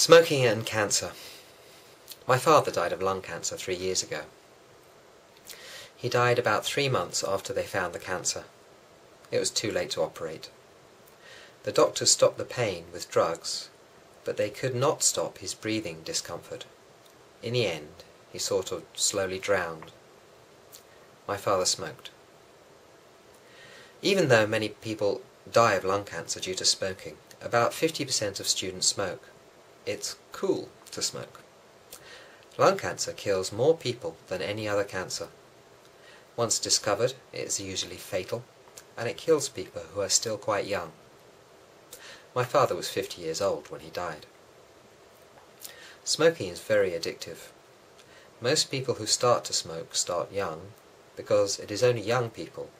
Smoking and cancer. My father died of lung cancer three years ago. He died about three months after they found the cancer. It was too late to operate. The doctors stopped the pain with drugs, but they could not stop his breathing discomfort. In the end, he sort of slowly drowned. My father smoked. Even though many people die of lung cancer due to smoking, about 50% of students smoke. It's cool to smoke. Lung cancer kills more people than any other cancer. Once discovered, it is usually fatal, and it kills people who are still quite young. My father was 50 years old when he died. Smoking is very addictive. Most people who start to smoke start young because it is only young people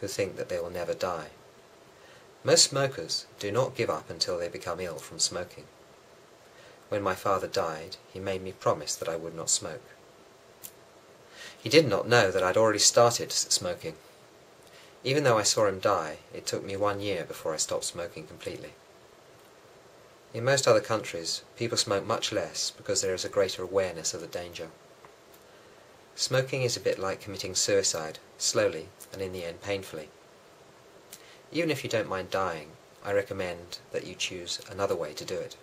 who think that they will never die. Most smokers do not give up until they become ill from smoking. When my father died, he made me promise that I would not smoke. He did not know that I'd already started smoking. Even though I saw him die, it took me one year before I stopped smoking completely. In most other countries, people smoke much less because there is a greater awareness of the danger. Smoking is a bit like committing suicide, slowly and in the end painfully. Even if you don't mind dying, I recommend that you choose another way to do it.